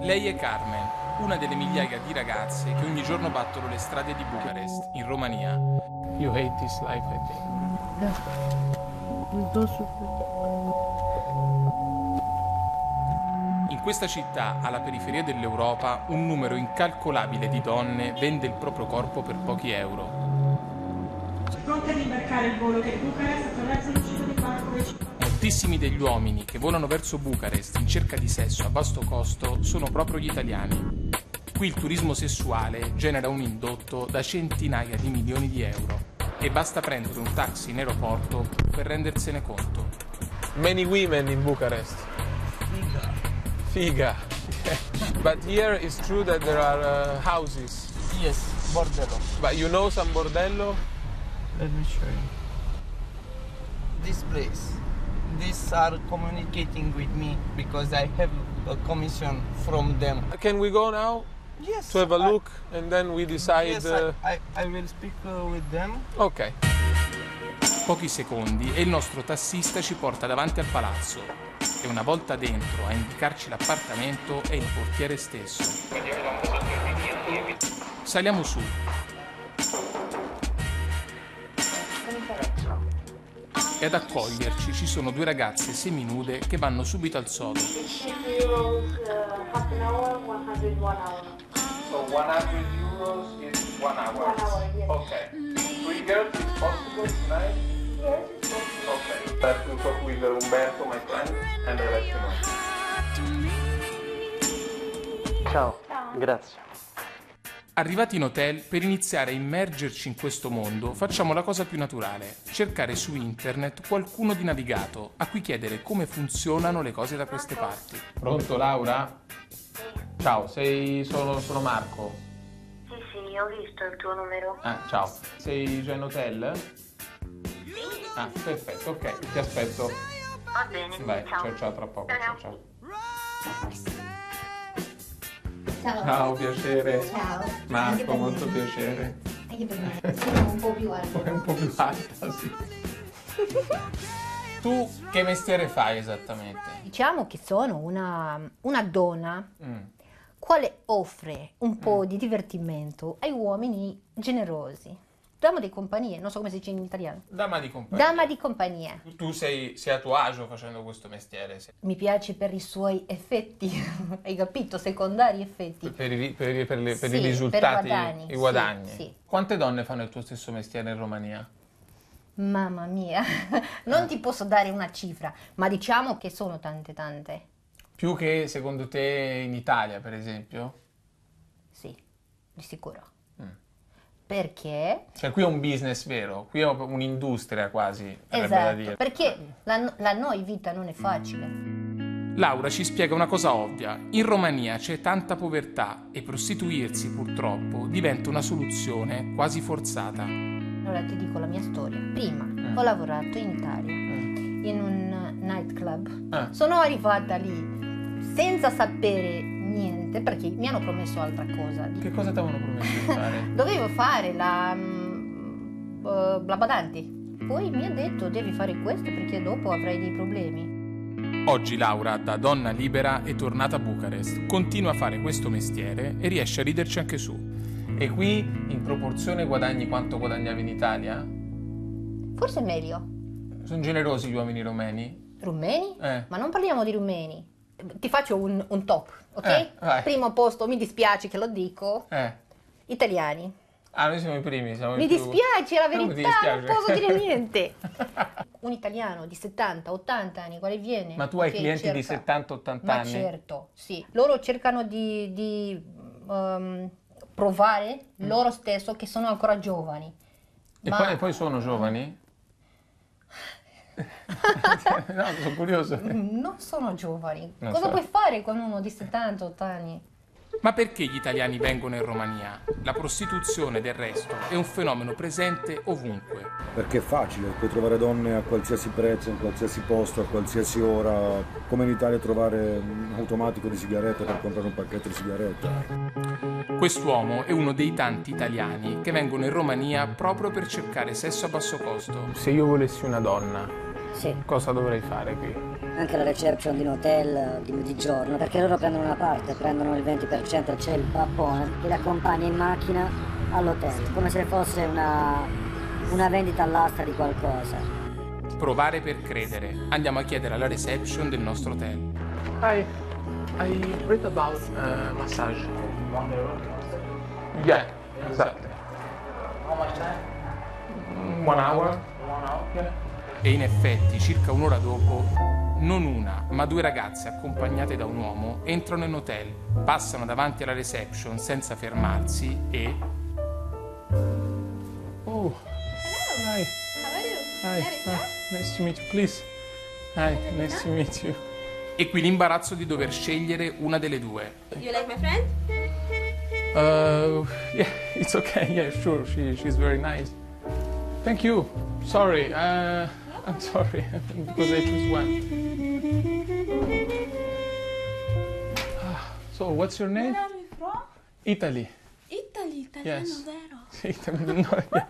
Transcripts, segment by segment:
Lei è Carmen, una delle migliaia di ragazze che ogni giorno battono le strade di Bucarest, in Romania. You hate this life, I think. In questa città, alla periferia dell'Europa, un numero incalcolabile di donne vende il proprio corpo per pochi euro. Pronte ad imbarcare il volo per Bucarest di Parco dei Moltissimi degli uomini che volano verso Bucarest in cerca di sesso a basso costo sono proprio gli italiani. Qui il turismo sessuale genera un indotto da centinaia di milioni di euro e basta prendere un taxi in aeroporto per rendersene conto. Many women in Bucharest. Figa. but here it's true that there are uh, houses. Yes, bordello. But you know some bordello? Let me show you. This place. These are communicating with me because I have a commission from them. Can we go now Yes. to have a I- look and then we decide? Yes, uh, I, I, will speak uh, with them. Okay. Pochi secondi e il nostro tassista ci porta davanti al palazzo e una volta dentro a indicarci l'appartamento è il portiere stesso. Saliamo su. E ad accoglierci ci sono due ragazze seminude che vanno subito al sodo. 50 euros half an hour, 100 one hour. So 100 euros is one hour. One hour, yes. Okay. Three girls is possible tonight? Yes, it's possible. Okay. Let's to talk with Umberto, my friend, and I'll let you know. Ciao, grazie. Arrivati in hotel, per iniziare a immergerci in questo mondo, facciamo la cosa più naturale, cercare su internet qualcuno di navigato, a cui chiedere come funzionano le cose da queste parti. Pronto Laura? Ciao, sei sono, sono Marco. Sì, sì, ho visto il tuo numero. Ah, ciao. Sei già in hotel? Ah, perfetto, ok, ti aspetto. Va bene, Vai, ciao. ciao ciao tra poco. Ciao ciao. Ciao. Ciao, piacere. Ciao. Marco, molto me. piacere. Anche per me. Sono un po' più alto. È un po' più alta, sì. Tu che mestiere fai esattamente? Diciamo che sono una, una donna Mm. quale offre un po' di divertimento ai uomini generosi. Dama di compagnia, non so come si dice in italiano. Dama di compagnia. Dama di compagnia. Tu sei, sei a tuo agio facendo questo mestiere, sei- Mi piace per i suoi effetti, hai capito? Secondari effetti. per, i, per i- per le- per i Sì, risultati, per guadagni, i sì, guadagni. sì. Quante donne fanno il tuo stesso mestiere in Romania? Mamma mia, non ti posso dare una cifra, ma diciamo che sono tante tante. Più che secondo te in Italia, per esempio? Sì, di sicuro. Mm. Perché? Cioè qui è un business vero, qui è un'industria quasi, Esatto, dire. perché la, la noi vita non è facile. Laura ci spiega una cosa ovvia. In Romania c'è tanta povertà e prostituirsi purtroppo diventa una soluzione quasi forzata. Allora ti dico la mia storia. Prima Mm. ho lavorato in Italia, in un nightclub. Ah. Sono arrivata lì senza sapere niente perché mi hanno promesso altra cosa. Che cosa ti avevano promesso di fare? Dovevo fare la, mm, eh, la badante. Poi mi ha detto devi fare questo perché dopo avrai dei problemi. Oggi Laura, da donna libera, è tornata a Bucarest, continua a fare questo mestiere e riesce a riderci anche su. E qui in proporzione guadagni quanto guadagnavi in Italia? Forse è meglio. Sono generosi gli uomini romeni? Rumeni? Eh. Ma non parliamo di rumeni. Ti faccio un, un top, ok? Eh. Primo posto, mi dispiace che lo dico. Eh. Italiani. Ah, noi siamo i primi, siamo i Mi più- dispiace, è la verità, non dispiace. posso dire niente. un italiano di 70, 80 anni, quale viene? Ma tu hai clienti di cerca. 70-80 Ma anni? certo, sì. Loro cercano di, di, um, provare loro stesso che sono ancora giovani. E Ma- poi, e poi sono giovani? no, sono curioso. Non sono giovani. Non Cosa so. puoi fare con uno di 70, 80 anni? Ma perché gli italiani vengono in Romania? La prostituzione, del resto, è un fenomeno presente ovunque. Perché è facile, puoi trovare donne a qualsiasi prezzo, in qualsiasi posto, a qualsiasi ora, come in Italia trovare un automatico di sigarette per comprare un pacchetto di sigarette. Quest'uomo è uno dei tanti italiani che vengono in Romania proprio per cercare sesso a basso costo. Se io volessi una donna Sì, Cosa dovrei fare qui? anche la reception di un hotel di, di giorno, perché loro prendono una parte, prendono il 20% e c'è il pappone che li accompagna in macchina all'hotel, come se fosse una, una vendita all'asta di qualcosa. Provare per credere. Andiamo a chiedere alla reception del nostro hotel. Hi, I read about uh, massage. Yeah, exactly. How much time? One hour. One hour. Yeah. E in effetti, circa un'ora dopo, non una, ma due ragazze accompagnate da un uomo entrano in hotel, passano davanti alla reception senza fermarsi e... Oh. Hi. How are you? Hi. Ah, nice to meet you. Please. Hi. Nice to meet you. E qui l'imbarazzo di dover scegliere una delle due. You like my friend? Uh, yeah, it's okay. Yeah, sure. She, she's very nice. Thank you. Sorry. Uh, I'm sorry because I choose one. Ah, So, what's your name? Where are you from? Italy. Italy, italiano, Yes. vero? No.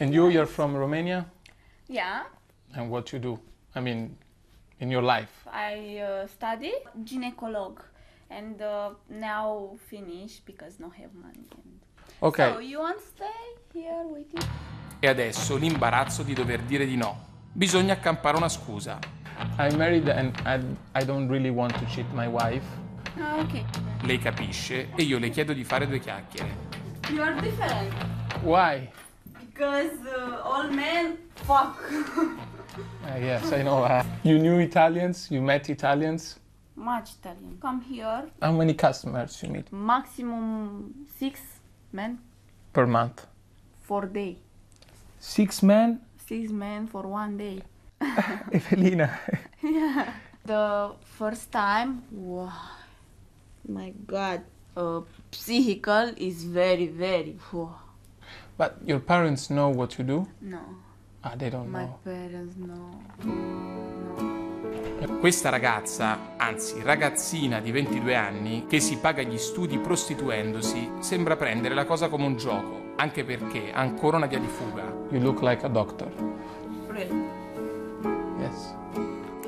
And you, you're from Romania? Yeah, And what you do? I mean, in your life? I uh, study gynecolog and uh, now finish because no have money. And... Okay. So you want to stay here with you? E adesso l'imbarazzo di dover dire di no. Bisogna accampare una scusa. I'm married and I, I don't really want to cheat my wife. Ah, okay. Lei capisce e io le chiedo di fare due chiacchiere. You are different Why? because uh, all men fuck. Uh, yes, I know. Uh, you knew Italians? You met Italians? Much Italian. Come here, How many customers you meet maximum six men per month? for day. Six men? Six men for one day. Evelina. yeah. The first time, wow, my God, uh, psychical is very, very. Wow. but your parents know what you do? No, Ah, they don't my know. parents no. no. Questa ragazza, anzi ragazzina di 22 anni, che si paga gli studi prostituendosi, sembra prendere la cosa come un gioco, anche perché ha ancora una via di fuga. You look like a doctor. Really? Yes.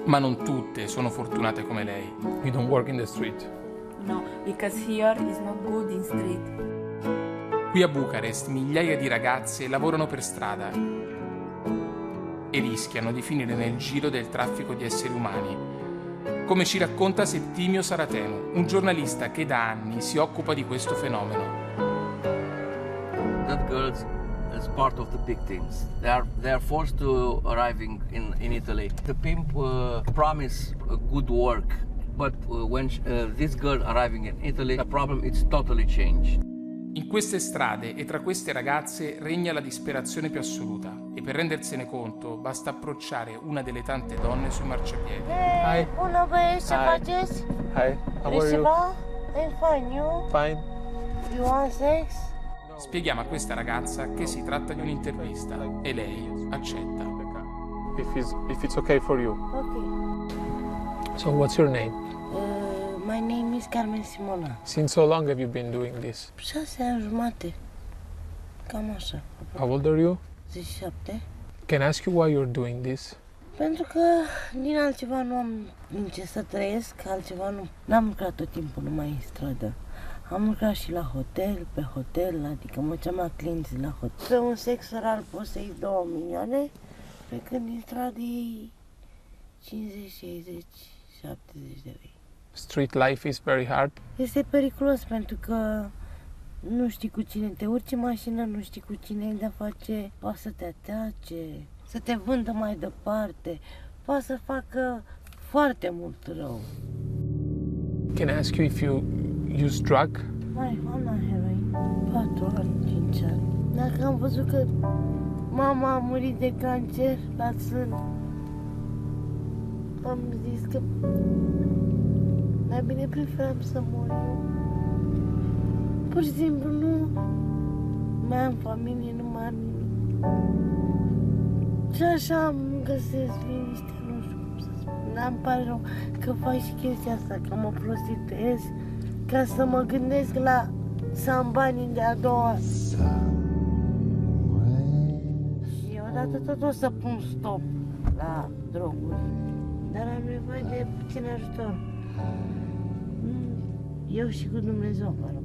Ma non tutte sono fortunate come lei. You don't work in the street. No, because here is not good in street. Qui a Bucarest migliaia di ragazze lavorano per strada e rischiano di finire nel giro del traffico di esseri umani. Come ci racconta Settimio Saratenu, un giornalista che da anni si occupa di questo fenomeno. that girls is part of the victims. They are they are forced to arriving in in Italy. The pimp uh, promise good work, but uh, when uh, this girl arriving in Italy, the problem is totally changed. In queste strade e tra queste ragazze regna la disperazione più assoluta per rendersene conto basta approcciare una delle tante donne sui marciapiedi. Hi. Bună băieți, ce Hi. How are you? I'm fine, you? Fine. You want sex? Spieghiamo a questa ragazza che si tratta di un'intervista e lei accetta. If it's if it's okay for you. Ok. So what's your name? Uh, my name is Carmen Simona. Since how long have you been doing this? Șase ani jumate. Cam așa. How old are you? 17. Can I ask you why you're doing this? Pentru că din altceva nu am din ce să trăiesc, altceva nu. N-am lucrat tot timpul numai în stradă. Am lucrat și la hotel, pe hotel, adică mă duceam la clienți la hotel. Pe un sex oral poți să iei 2 milioane, pe când din stradă iei 50, 60, 70 de lei. Street life is very hard. Este periculos pentru că nu știi cu cine te urci în mașină, nu știi cu cine ai de-a face, poate să te atace, să te vândă mai departe, poate să facă foarte mult rău. Can I ask you if you use drug? Mai am la heroin 4 ani, 5 ani. Dacă am văzut că mama a murit de cancer la sân, am zis că mai bine preferam să mor eu. Pur și simplu nu mai am familie, nu mai am nimic. Și așa îmi găsesc liniște, nu știu cum să spun. Dar îmi pare rău că fac și chestia asta, că mă prostituez ca să mă gândesc la să am banii de a doua. Și odată tot o să pun stop. la droguri, dar am nevoie de puțin ajutor. Mm, Eu și cu Dumnezeu, mă rog.